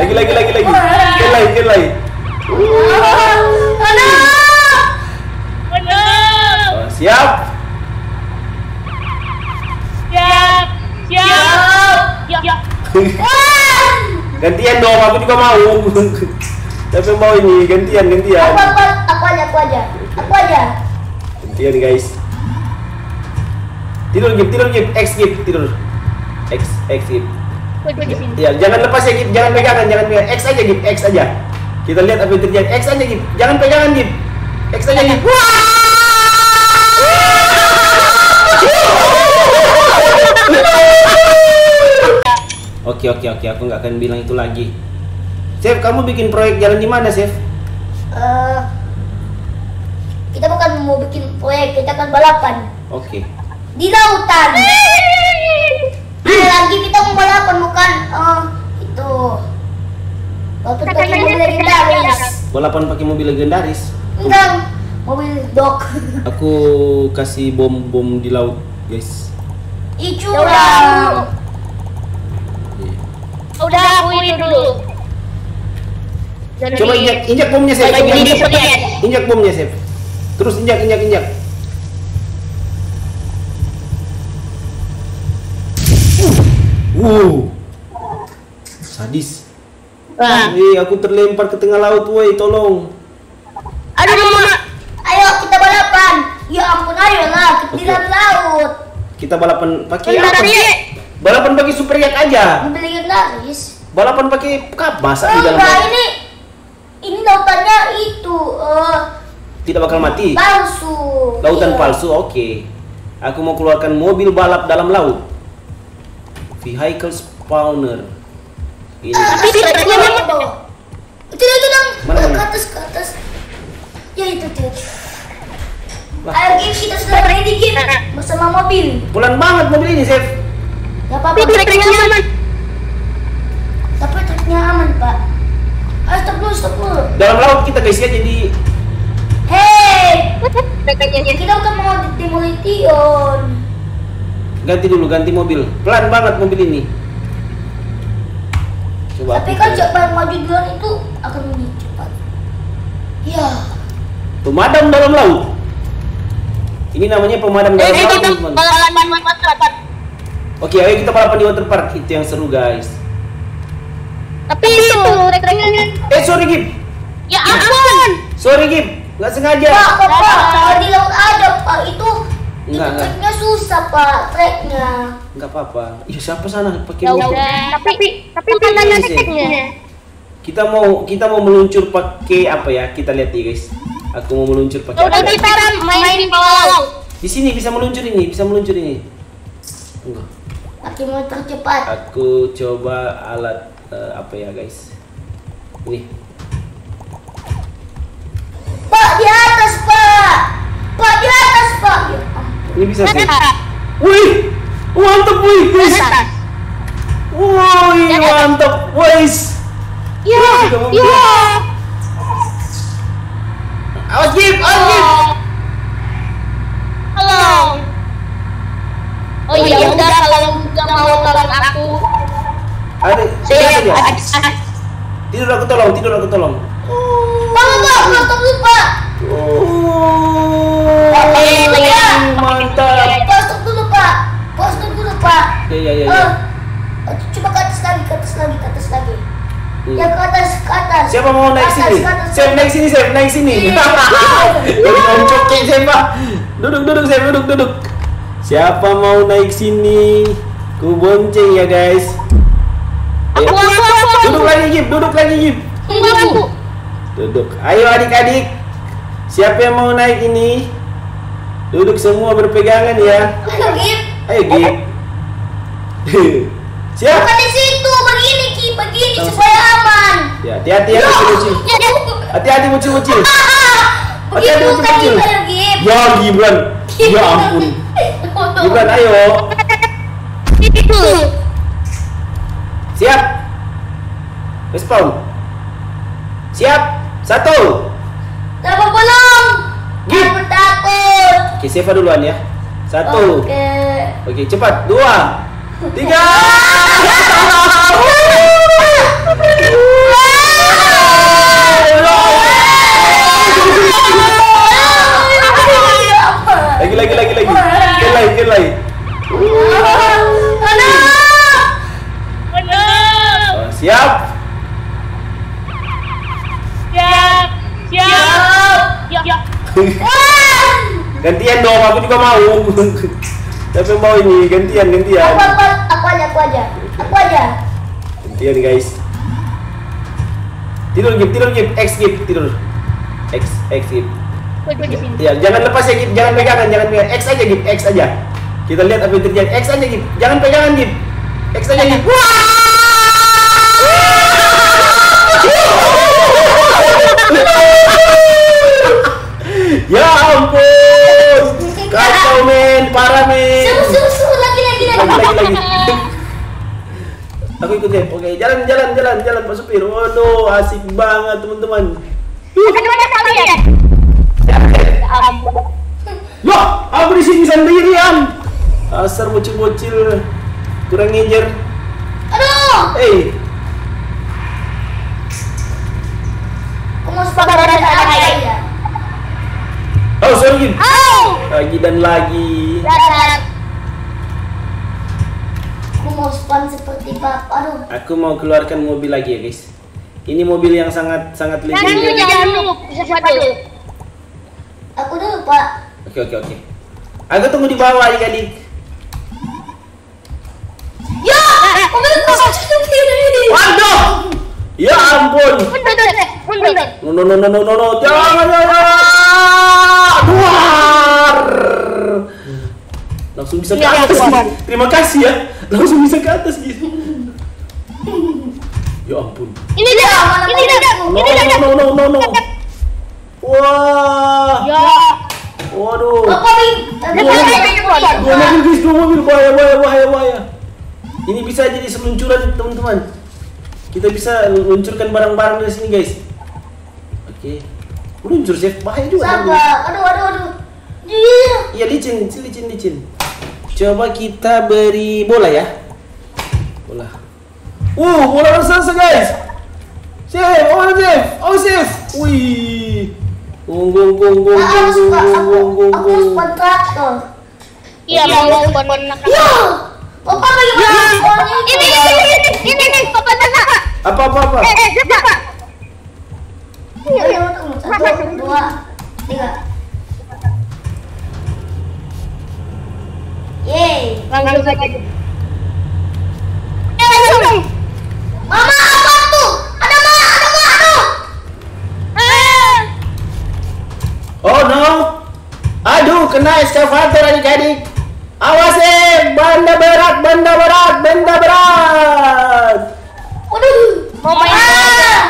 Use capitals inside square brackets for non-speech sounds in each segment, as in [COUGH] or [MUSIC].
Lagi lagi lagi lagi. Kill lagi, kill lagi. Oh, siap. Siap. Siap. Siap. [LAUGHS] Gantian dong, aku juga mau. Yang mau ini? Gantian, gantian. Aku, aku, aku aja, aku aja. Aku aja. Gantian guys. Tidur Gip, tidur Gip, X Gip, tidur. X, X Gip. Sini. Ya, jangan lepas ya Gip, jangan pegangan, jangan pegangan. X aja Gip, X aja. Kita lihat apa yang terjadi. X aja Gip, jangan pegangan Gip. X aja Gip. Oke oke oke, aku nggak akan bilang itu lagi. Chef, kamu bikin proyek jalan di mana, Chef? Eh, kita bukan mau bikin proyek, kita akan balapan Oke. di lautan. Ada lagi kita mau balapan bukan eh, itu. Waktu pakai mobil legendaris. Balapan pakai mobil legendaris. Enggak, mobil dok. [LAUGHS] Aku kasih bom-bom di laut, guys. Ih curang. Udah aku ini dulu. Coba injak, injak bomnya, di injak, bomnya, Chef. Terus injak, injak, injak. Uh. Sadis. Wah. Eh, aku terlempar ke tengah laut, woi, tolong. Aduh, mama. Ayo kita balapan. Ya ampun, ayo lah kita di Oke. dalam laut. Kita balapan pakai apa? Balapan pakai super yak aja. Mobil legendaris. Balapan pakai kap masa di dalam Enggak, laut. ini ini lautannya itu eh Tidak bakal mati. palsu. Lautan Iya. palsu, oke. Aku mau keluarkan mobil balap dalam laut. Vehicle spawner. Ini. Ke bawah. Itu itu dong. Mana, ke atas ke atas. Ya itu tuh. Lah. Ayo Gim, kita sudah ready Gim bersama mobil. Pelan banget mobil ini, Chef. Gak apa-apa. Tapi treknya nyaman. Tapi treknya aman Pak. Ayo stop dulu, stop dulu. Dalam laut kita guys ya jadi Hei, [LAUGHS] kita bukan mau demolition. Ganti dulu ganti mobil. Pelan banget mobil ini. Coba. Tapi kan coba. cepat maju duluan itu akan lebih cepat. Ya. pemadam dalam laut. Ini namanya pemadam dalam Eh, laut, teman. balapan balapan. Oke, ayo kita balapan di water park. Itu yang seru, guys. Tapi itu treknya Eh, sorry, Gip. Ya ampun. Sorry, Gip. Nggak sengaja. Pak, Pak, kalau di laut ada Pak itu Enggak, enggak. treknya susah Pak, treknya. Nggak apa-apa. Iya, siapa sana pakai Ya motor? udah. Tapi tapi sih. treknya? Kita mau kita mau meluncur pakai apa ya? Kita lihat ya, guys. Aku mau meluncur pakai Udah apa? kita main di bawah laut. Di sini bisa meluncur ini, bisa meluncur ini. Enggak. Pakai motor cepat. Aku coba alat eh, apa ya, guys? Ini. Ini bisa sih. Wih, mantap wih, guys. Wih, mantap, guys. Ya, ya. Awas Gip, awas Gip. Halo. Oh iya udah kalau nggak mau tolong aku. Ada, Saya tidur ada. Tidur aku tolong, tidur aku tolong. Pak, Pak, Pak, dulu Pak. Oh, Eh, ya. mantap. Pak, stop dulu Pak. Pak, stop dulu Pak. Ya, ya, ya, Eh, ya. eh, coba ke atas lagi, ke atas lagi, ke atas lagi. Hmm. Ya ke atas, ke atas. Siapa mau naik atas, sini? Saya naik sini, saya naik sini. Iya. [LAUGHS] Jadi moncokin siapa? Duduk, duduk, saya duduk, duduk. Siapa mau naik sini? Ku bonceng ya, guys. Aku Ayo. aku aku. Duduk lagi, Gip. Duduk lagi, Gip. Tunggu aku. Duduk. Ayo adik-adik. Siapa yang mau naik ini? Duduk semua berpegangan ya. Ayo, Gip. Ayo, Gip. [LAUGHS] Siap? Bukan di situ, begini Ki, begini Langsung. supaya aman. Ya, hati-hati ya, bocil-bocil. [LAUGHS] Hati-hati bocil-bocil. [LAUGHS] Hati-hati. Gip, ayo Gip. Ya, Gibran. Ya ampun. Gibran, ayo. Siap. Respawn. Siap. Satu. Dapat belum? Oke, Seva duluan ya. Satu. Oke. Oke, cepat. Dua. tiga. Lagi lagi lagi lagi. Lagi kill lagi. Benar. Oh, siap. Siap. Siap. Siap. Gantian dong, aku juga mau. [LAUGHS] Yang mau ini? Gantian, gantian. Aku, aku, aku aja, aku aja. Aku aja. Gantian guys. Tidur Gip, tidur Gip, X Gip, tidur. X, X Gip. Ya, jangan lepas ya Gip, jangan pegangan, jangan pegangan. X aja Gip, X aja. Kita lihat apa yang terjadi. X aja Gip, jangan pegangan Gip. Jalan jalan jalan jalan pak supir waduh asik banget teman-teman kalian? Ampun. Loh, aku di sini sendirian. Asar bocil-bocil kurang ngejer. Aduh, Eh, aku mau sepakat ada aja. oh sorry. Au. Lagi dan lagi. Darat. Aku mau spam seperti papa. Aduh, Aku mau keluarkan mobil lagi ya guys. Ini mobil yang sangat sangat Jangan legend. jangan dulu. Aku dulu pak. Oke oke oke. Aku tunggu di bawah adik-adik. Ya, mobilku kiri. Waduh! Ya ampun. No no no no no no no jangan jangan luar langsung bisa ke Iya, atas keluar. Gis. terima kasih ya langsung bisa ke atas gitu ya ampun Ini dia. Ini dia. Ini dia. no no no no no wah Ya. waduh. Dua mobil, guys dua mobil bahaya bahaya bahaya bahaya ini bisa jadi seluncuran teman-teman kita bisa luncurkan barang-barang dari sini guys oke luncur chef bahaya juga Sabar. Aduh, aduh, aduh. Iya. Iya licin, licin, licin. Coba kita beri bola ya. Bola. Uh, bola selesai guys. Chef, oh chef, oh chef. Wih. Gong gong gong gong gong gong gong gong. Iya mau bon Ya, Papa bagaimana? Ini ini ini ini papa. Apa apa apa? Eh eh kena eskavator adik-adik. Awas eh, benda berat, benda berat, benda berat. Waduh. Mau main. Ah.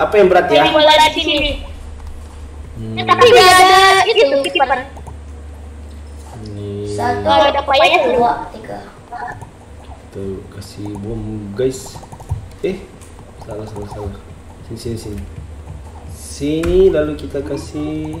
Apa yang berat ya? Bola di sini. Eh, Tapi nggak ada itu kiper. Ini. Satu, Kalau ada payah dua, tiga. Tuh, kasih bom guys. Eh, salah salah salah. Sini sini sini. Sini lalu kita kasih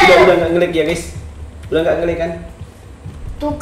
Udah udah nggak ngelag ya guys. Udah nggak ngelag kan? Tuh,